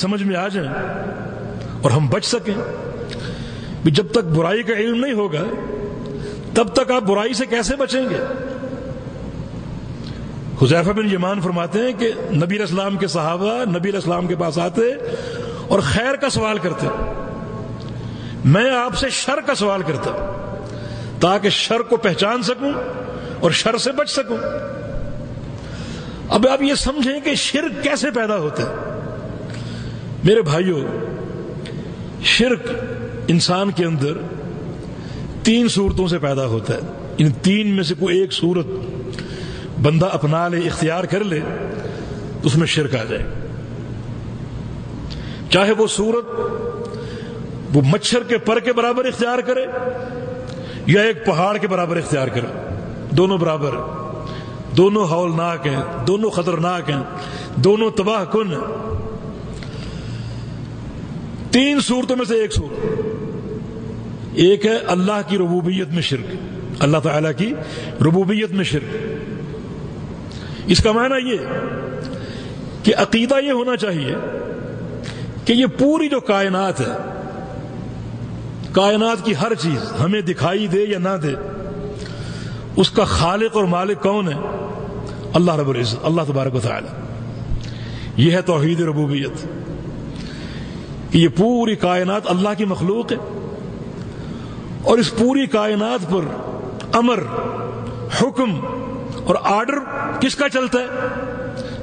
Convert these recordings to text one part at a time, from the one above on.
سمجھ میں آ جائیں اور ہم بچ سکیں بھی جب تک برائی کا علم نہیں ہوگا، تب تک آپ برائی سے کیسے بچیں گے؟ حذیفہ بن یمان فرماتے ہیں کہ نبی اسلام کے صحابہ نبی اسلام کے پاس آتے اور خیر کا سوال کرتے۔ میں آپ سے شر کا سوال کرتا تاکہ شر کو پہچان سکوں اور شر سے بچ سکوں۔ اب آپ یہ سمجھیں کہ شرک کیسے پیدا ہوتا ہے؟ میرے بھائیوں شرک انسان کے اندر تین صورتوں سے پیدا ہوتا ہے۔ ان تین میں سے کوئی ایک صورت بندہ اپنا لے، اختیار کر لے تو اس میں شرک آ جائے۔ چاہے وہ صورت وہ مچھر کے پر کے برابر اختیار کرے یا ایک پہاڑ کے برابر اختیار کرے۔ دونوں برابر دونوں ہولناک ہیں، دونوں خطرناک ہیں، دونوں تباہ کن ہیں۔ تین صورتوں میں سے ایک صورت۔ ایک ہے اللہ کی ربوبیت میں شرک۔ اللہ تعالی کی ربوبیت میں شرک۔ اس کا معنی یہ کہ عقیدہ یہ ہونا چاہیے کہ یہ پوری جو کائنات ہے، کائنات کی ہر چیز ہمیں دکھائی دے یا نہ دے، اس کا خالق اور مالک کون ہے؟ اللہ رب العزت، اللہ تبارک و تعالی۔ یہ ہے توحید ربوبیت۔ کہ یہ پوری کائنات اللہ کی مخلوق ہے اور اس پوری کائنات پر امر، حکم اور آرڈر کس کا چلتا ہے؟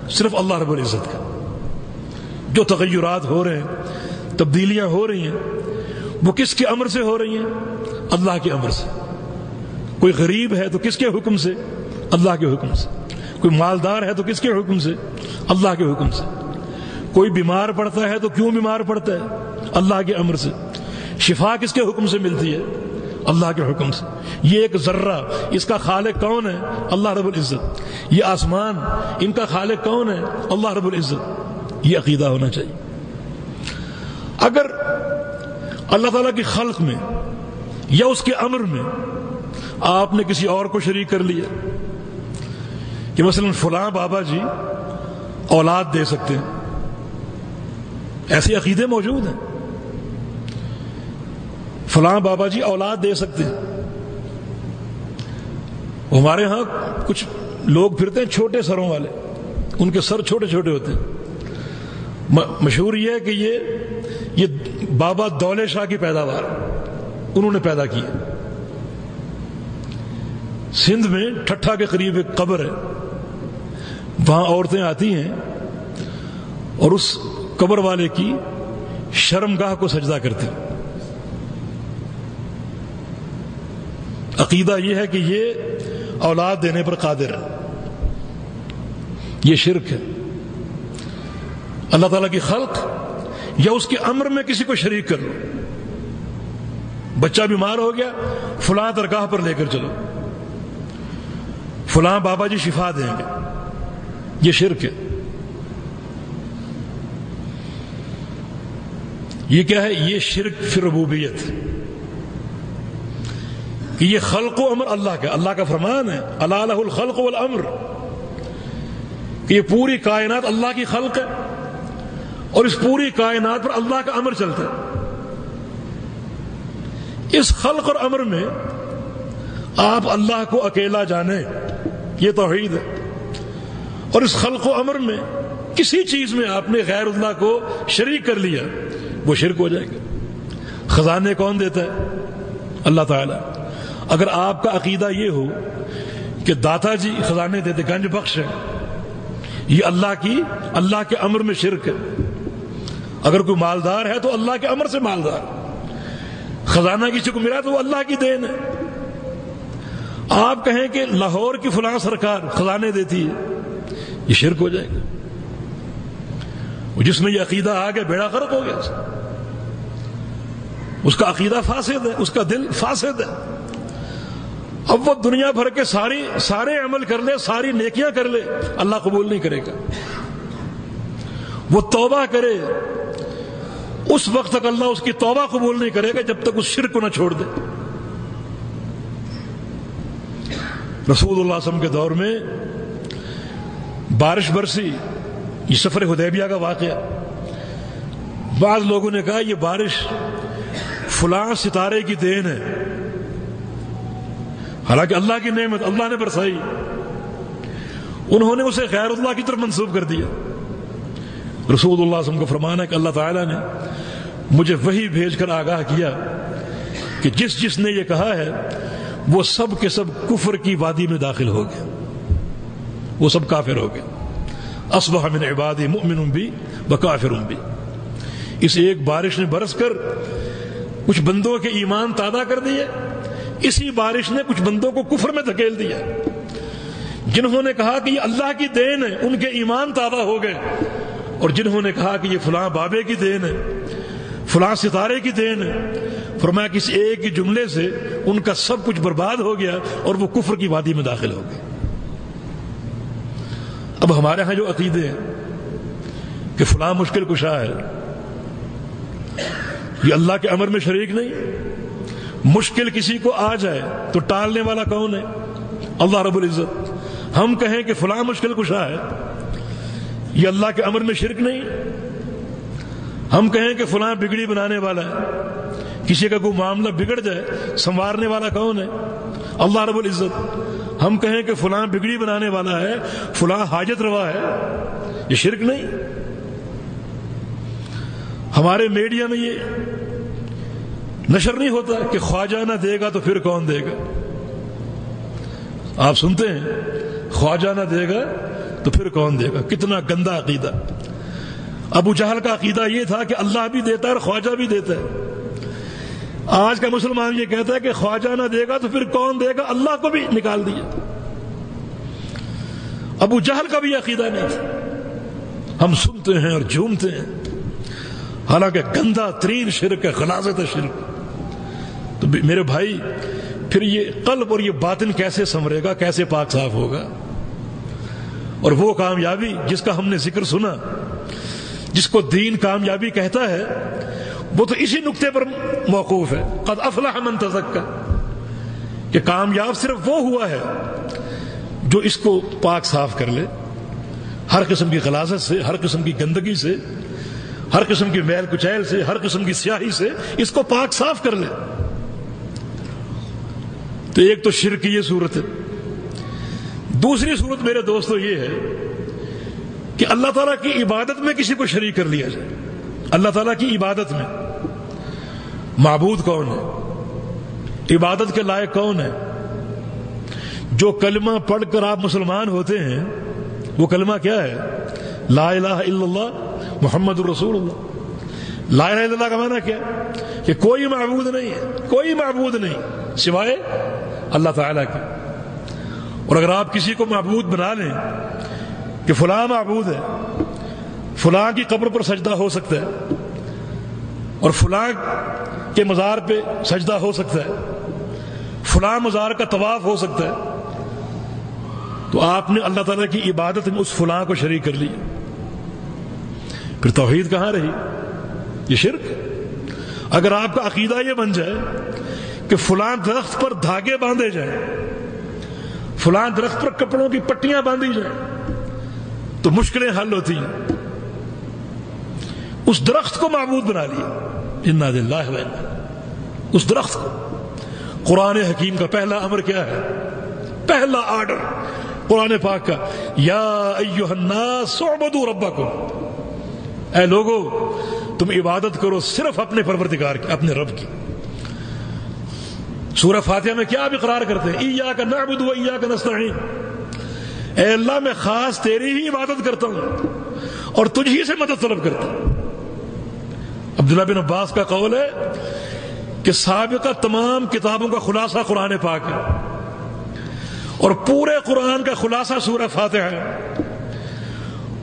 صرف اللہ رب العزت کا۔ جو تغیرات ہو رہے ہیں، تبدیلیاں ہو رہی ہیں، وہ کس کے امر سے ہو رہی ہیں؟ اللہ کے امر سے۔ کوئی غریب ہے تو کس کے حکم سے؟ اللہ کے حکم سے۔ کوئی مالدار ہے تو کس کے حکم سے؟ اللہ کے حکم سے۔ کوئی بیمار پڑتا ہے تو کیوں بیمار پڑتا ہے؟ اللہ کے امر سے۔ شفا کس کے حکم سے ملتی ہے؟ اللہ کے حکم سے۔ یہ ایک ذرہ، اس کا خالق کون ہے؟ اللہ رب العزت۔ یہ آسمان، ان کا خالق کون ہے؟ اللہ رب العزت۔ یہ عقیدہ ہونا چاہیے۔ اگر اللہ تعالیٰ کی خلق میں یا اس کے امر میں آپ نے کسی اور کو شریک کر لیا، کہ مثلا فلاں بابا جی اولاد دے سکتے ہیں۔ ایسے عقیدے موجود ہیں۔ فلاں بابا جی اولاد دے سکتے ہیں۔ ہمارے ہاں کچھ لوگ پھرتے ہیں چھوٹے سروں والے۔ ان کے سر چھوٹے چھوٹے ہوتے ہیں۔ مشہور یہ ہے کہ یہ یہ بابا دولے شاہ کی پیداوار انہوں نے پیدا کی سندھ میں ٹھٹھا کے قریب ایک قبر ہے۔ وہاں عورتیں آتی ہیں اور اس قبر والے کی شرم گاہ کو سجدہ کرتے عقیدہ یہ ہے کہ یہ اولاد دینے پر قادر ہے۔ یہ شرک ہے۔ اللہ تعالی کی خلق یا اس کے امر میں کسی کو شریک کر لو۔ بچہ بیمار ہو گیا، فلاں درگاہ پر لے کر چلو۔ فلاں بابا جی شفا دیں گے۔ یہ شرک ہے۔ یہ کیا ہے؟ یہ شرک فی ربوبیت۔ کہ یہ خلق و امر اللہ کا اللہ کا فرمان ہے۔ اللہ الخلق والامر۔ کہ یہ پوری کائنات اللہ کی خلق ہے۔ اور اس پوری کائنات پر اللہ کا امر چلتا ہے۔ اس خلق اور امر میں آپ اللہ کو اکیلا جانیں یہ توحید ہے۔ اور اس خلق و امر میں کسی چیز میں آپ نے غیر اللہ کو شریک کر لیا۔ وہ شرک ہو جائے گا۔ خزانے کون دیتا ہے؟ اللہ تعالی۔ اگر آپ کا عقیدہ یہ ہو کہ داتا جی خزانے دیتے، گنج بخش ہے، یہ اللہ کی، اللہ کے امر میں شرک ہے۔ اگر کوئی مالدار ہے تو اللہ کے امر سے مالدار۔ خزانہ کسی کو ملا تو وہ اللہ کی دین ہے۔ آپ کہیں کہ لاہور کی فلاں سرکار خزانے دیتی ہے، یہ شرک ہو جائے گا۔ جس میں یہ عقیدہ آ گیا بیڑا غرق ہو گیا۔ اس کا عقیدہ فاسد ہے، اس کا دل فاسد ہے۔ اب وہ دنیا بھر کے ساری، سارے عمل کر لے، ساری نیکیاں کر لے، اللہ قبول نہیں کرے گا۔ وہ توبہ کرے، اس وقت تک اللہ اس کی توبہ قبول نہیں کرے گا جب تک اس شرک کو نہ چھوڑ دے۔ رسول اللہ وسلم کے دور میں بارش برسی، یہ سفر حدیبیہ کا واقعہ۔ بعض لوگوں نے کہا یہ بارش فلاں ستارے کی دین ہے۔ حالانکہ اللہ کی نعمت اللہ نے برسائی۔ انہوں نے اسے خیر اللہ کی طرف منسوخ کر دیا۔ رسول اللہ علیہ وسلم کو فرمانا ہے کہ اللہ تعالیٰ نے مجھے وہی بھیج کر آگاہ کیا کہ جس جس نے یہ کہا ہے، وہ سب کے سب کفر کی وادی میں داخل ہو گئے وہ سب کافر ہو گئے۔ اسبح من عبادی مؤمن بھی بکافر بھی اس ایک بارش نے برس کر کچھ بندوں کے ایمان تازہ کر دیے، اسی بارش نے کچھ بندوں کو کفر میں دھکیل دیا۔ جنہوں نے کہا کہ یہ اللہ کی دین ہے، ان کے ایمان تازہ ہو گئے۔ اور جنہوں نے کہا کہ یہ فلاں بابے کی دین ہے، فلاں ستارے کی دین ہے۔ فرمایا کسی ایک ہی جملے سے ان کا سب کچھ برباد ہو گیا اور وہ کفر کی وادی میں داخل ہو گئے۔ اب ہمارے ہاں جو عقیدے ہیں کہ فلاں مشکل کشا ہے یہ اللہ کے امر میں شریک نہیں۔ مشکل کسی کو آ جائے تو ٹالنے والا کون ہے؟ اللہ رب العزت۔ ہم کہیں کہ فلاں مشکل کشا ہے۔ یہ اللہ کے امر میں شرک نہیں۔ ہم کہیں کہ فلاں بگڑی بنانے والا ہے۔ کسی کا کوئی معاملہ بگڑ جائے، سنوارنے والا کون ہے؟ اللہ رب العزت۔ ہم کہیں کہ فلاں بگڑی بنانے والا ہے، فلاں حاجت روا ہے۔ یہ شرک نہیں۔ ہمارے میڈیا میں یہ نشر نہیں ہوتا کہ خواجہ نہ دے گا تو پھر کون دے گا؟ آپ سنتے ہیں خواجہ نہ دے گا تو پھر کون دے گا؟ کتنا گندا عقیدہ۔ ابو جہل کا عقیدہ یہ تھا کہ اللہ بھی دیتا ہے اور خواجہ بھی دیتا ہے۔ آج کا مسلمان یہ کہتا ہے کہ خواجہ نہ دے گا تو پھر کون دے گا؟ اللہ کو بھی نکال دیا۔ ابو جہل کا بھی عقیدہ نہیں تھا۔ ہم سنتے ہیں اور جھومتے ہیں۔ حالانکہ گندا ترین شرک ہے، خلاصت شرک۔ تو میرے بھائی، پھر یہ قلب اور یہ باطن کیسے سمرے گا، کیسے پاک صاف ہوگا؟ اور وہ کامیابی جس کا ہم نے ذکر سنا، جس کو دین کامیابی کہتا ہے، وہ تو اسی نقطے پر موقوف ہے۔ قد افلح من تزکا کہ کامیاب صرف وہ ہوا ہے جو اس کو پاک صاف کر لے۔ ہر قسم کی غلازت سے، ہر قسم کی گندگی سے ہر قسم کی میل کچیل سے، ہر قسم کی سیاہی سے اس کو پاک صاف کر لے تو ایک تو شرک کی یہ صورت ہے۔ دوسری صورت میرے دوستو یہ ہے کہ اللہ تعالیٰ کی عبادت میں کسی کو شریک کر لیا جائے۔ اللہ تعالیٰ کی عبادت میں۔ معبود کون ہے؟ عبادت کے لائق کون ہے؟ جو کلمہ پڑھ کر آپ مسلمان ہوتے ہیں، وہ کلمہ کیا ہے؟ لا الہ الا اللہ محمد الرسول اللہ. لا الہ الا اللہ کا معنی کیا کہ کوئی معبود نہیں ہے، کوئی معبود نہیں، سوائے اللہ تعالیٰ کے. اور اگر آپ کسی کو معبود بنا لیں کہ فلاں معبود ہے، فلاں کی قبر پر سجدہ ہو سکتا ہے، اور فلاں کے مزار پہ سجدہ ہو سکتا ہے، فلاں مزار کا طواف ہو سکتا ہے، تو آپ نے اللہ تعالیٰ کی عبادت میں اس فلاں کو شریک کر لی پھر توحید کہاں رہی؟ یہ شرک؟ اگر آپ کا عقیدہ یہ بن جائے کہ فلاں درخت پر دھاگے باندھے جائیں فلاں درخت پر کپڑوں کی پٹیاں باندھی جائیں، تو مشکلیں حل ہوتی ہیں۔ اس درخت کو معبود بنا لیا دلہ اس درخت کو۔ قرآن حکیم کا پہلا امر کیا ہے؟ پہلا آرڈر۔ قرآن پاک کا، یا ایوہ الناس اعبدوا ربکم۔ اے لوگو، تم عبادت کرو صرف اپنے پروردگار کی، اپنے رب کی۔ سورہ فاتحہ میں کیا آپ اقرار کرتے ہیں؟ ایا کا نعبد و ایا کا نستعین۔ اے اللہ، میں خاص تیری ہی عبادت کرتا ہوں اور تجھ ہی سے مدد طلب کرتا ہوں۔ عبداللہ بن عباس کا قول ہے کہ سابقہ تمام کتابوں کا خلاصہ قرآن پاک ہے اور پورے قرآن کا خلاصہ سورہ فاتحہ ہے۔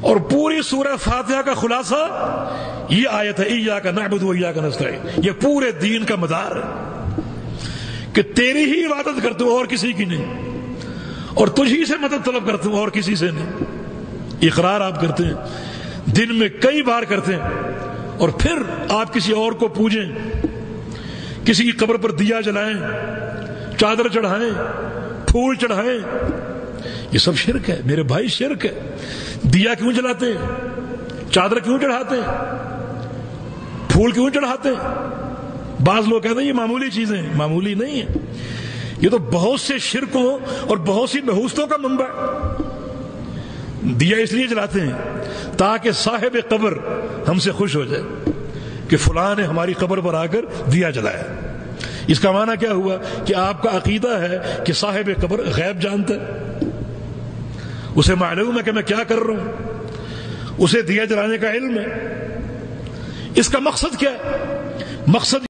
اور پوری سورہ فاتحہ کا خلاصہ یہ آیت ہے ایا کا نعبد و ایا کا نستعین۔ یہ پورے دین کا مدار ہے کہ تیری ہی عبادت کرتا ہوں اور کسی کی نہیں۔ اور تجھی سے مدد طلب کرتا ہوں اور کسی سے نہیں۔ اقرار آپ کرتے ہیں، دن میں کئی بار کرتے ہیں۔ اور پھر آپ کسی اور کو پوجیں، کسی کی قبر پر دیا جلائیں، چادر چڑھائیں، پھول چڑھائیں۔ یہ سب شرک ہے، میرے بھائی شرک ہے۔ دیا کیوں جلاتے ہیں؟ چادر کیوں چڑھاتے ہیں؟ پھول کیوں چڑھاتے ہیں؟ بعض لوگ کہتے ہیں یہ معمولی چیزیں معمولی نہیں ہے یہ تو بہت سے شرکوں اور بہت سی نحوستوں کا منبع دیا اس لیے جلاتے ہیں تاکہ صاحب قبر ہم سے خوش ہو جائے کہ فلاں نے ہماری قبر پر آ کر دیا جلایا۔ اس کا معنی کیا ہوا؟ کہ آپ کا عقیدہ ہے کہ صاحب قبر غیب جانتا ہے۔ اسے معلوم ہے کہ میں کیا کر رہا ہوں۔ اسے دیا جلانے کا علم ہے۔ اس کا مقصد کیا ہے؟ مقصد